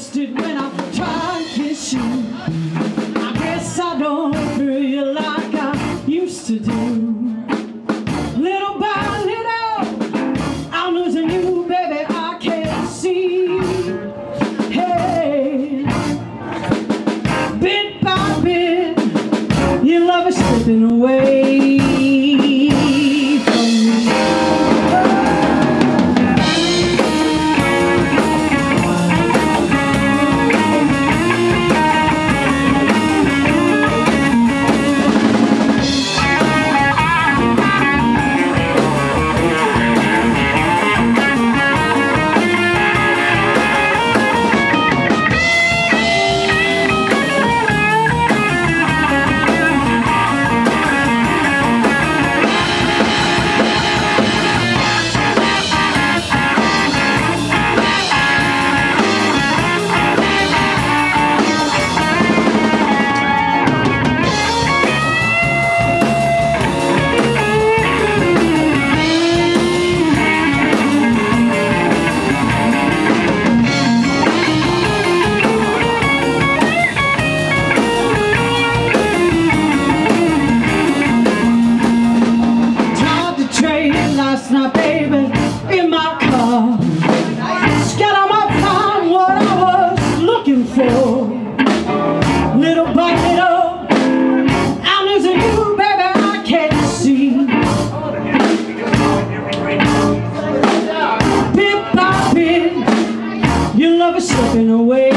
wasted when I try and kiss you. I guess I don't feel you like I used to do. Little by little, I'm losing you, baby. I can't see. Hey, bit by bit, your love is slipping away slipping away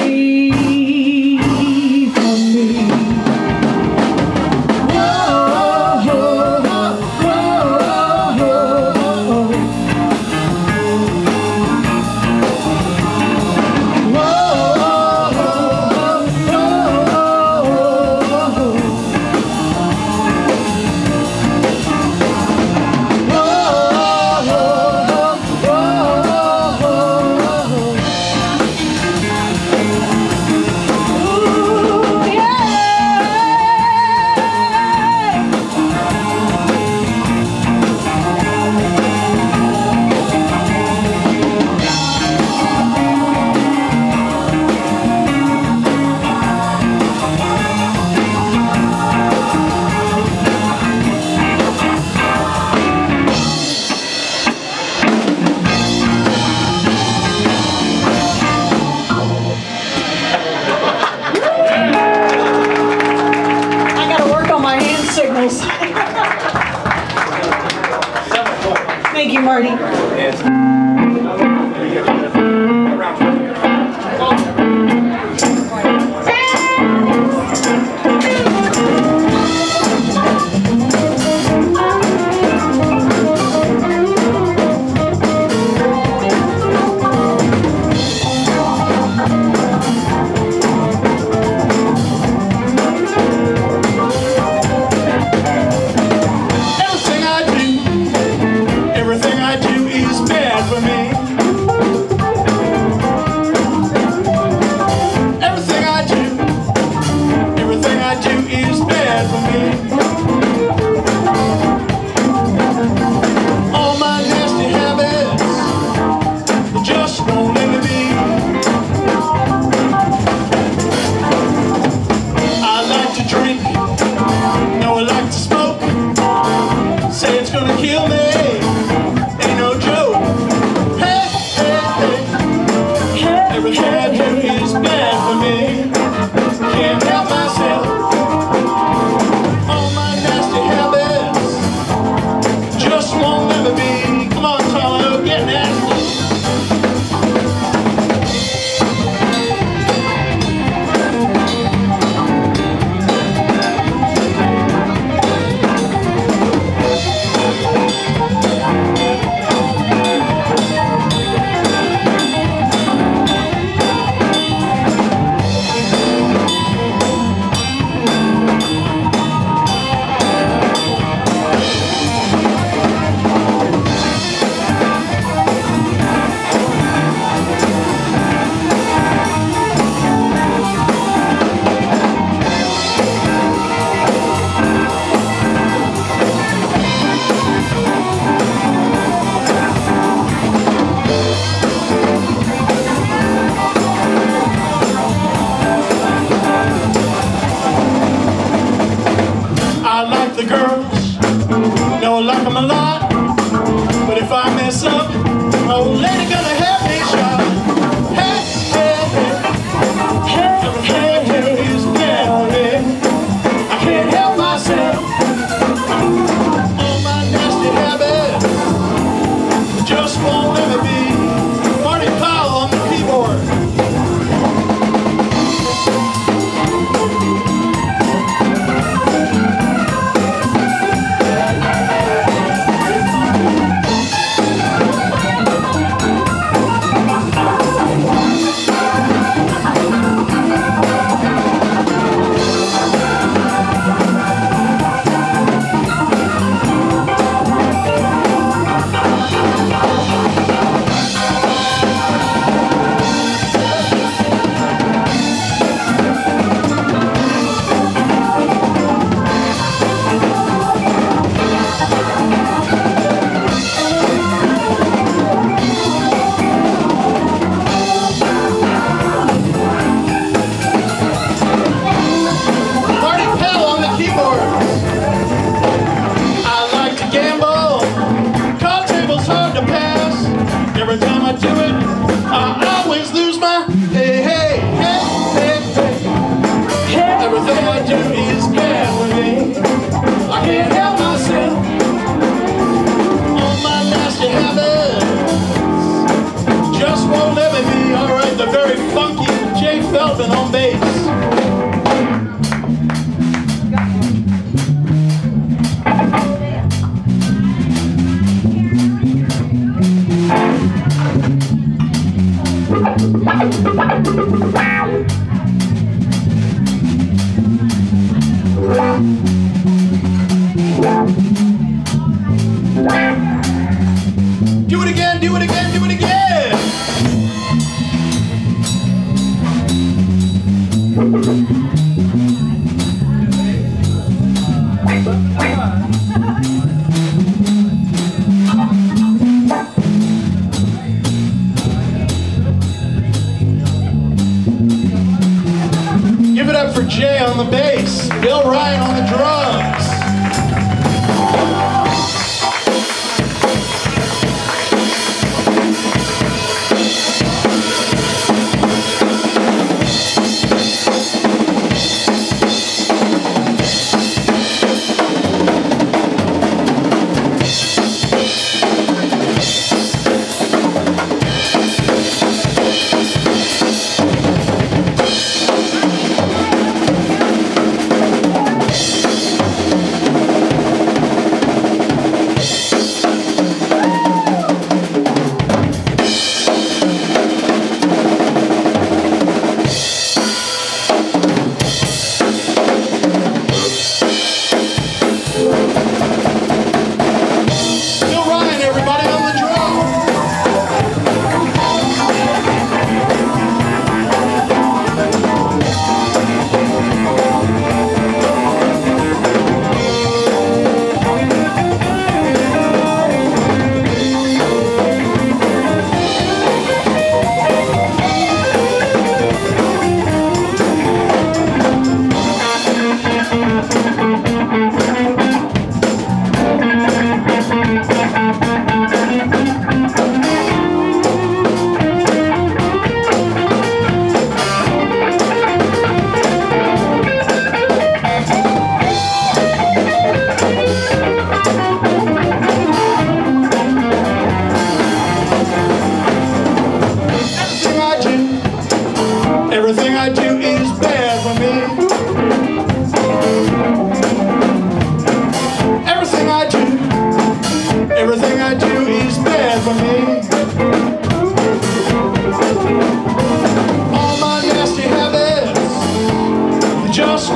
Thank you, Marty. Everything kill me. Let it go. Do it again, do it again, do it again. Up for Jay on the bass, Bill Ryan on the drums.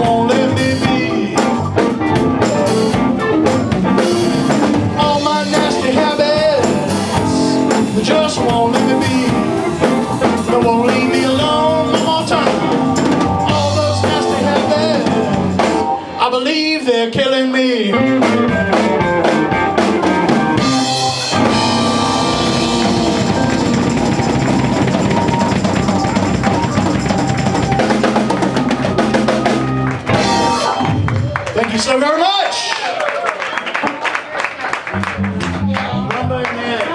Just won't let me be. All my nasty habits they just won't let me be. They won't leave me alone one more time. All those nasty habits, I believe they're killing me. so very much. Number nine.